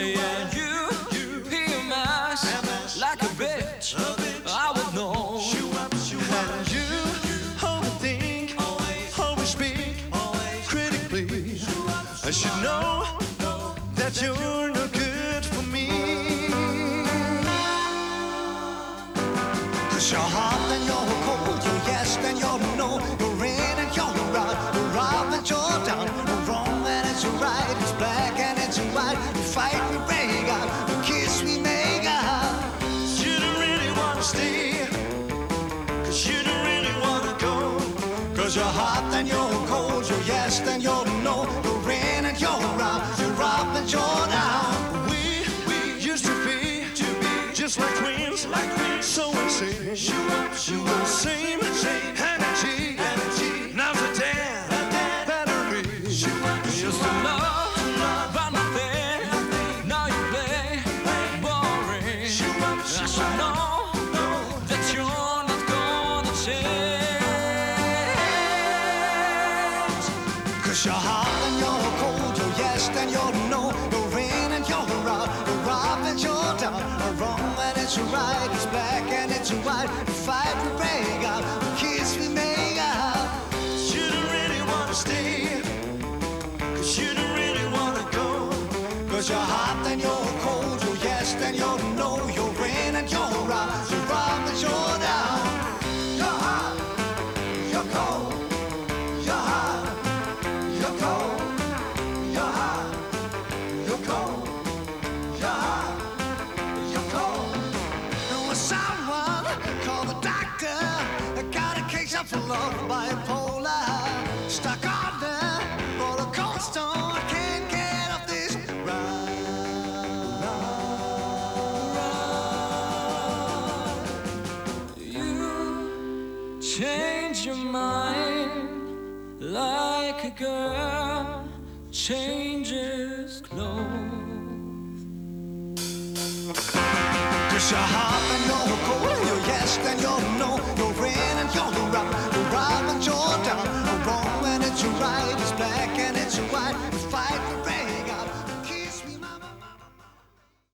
And you, you PMS like a bitch. I would know. And you always think, always speak critically. I should know that you're no good for me. Cause you're hot and you're cold, you're yes and you're fight, break kiss, we make. You don't really wanna stay. Cause you don't really wanna go. Cause you're hot and you're cold, you're yes and you're no, you're in and you're out, you're up and you're down. We, we used to be, to be just like twins, like twins. So insane, you up, same, You're hot and you're cold, you're yes and you're no, you're in and you're out, you're up and you're down, you're wrong and it's right, it's black and it's white, we fight, we break out, we kiss, we make out. You don't really wanna stay, cause you don't really wanna go, cause you're hot and you're cold, Stuck on the roller coaster. Oh, I can't get off this ride. You change your mind like a girl changes clothes. Cold, you're such a wide fight.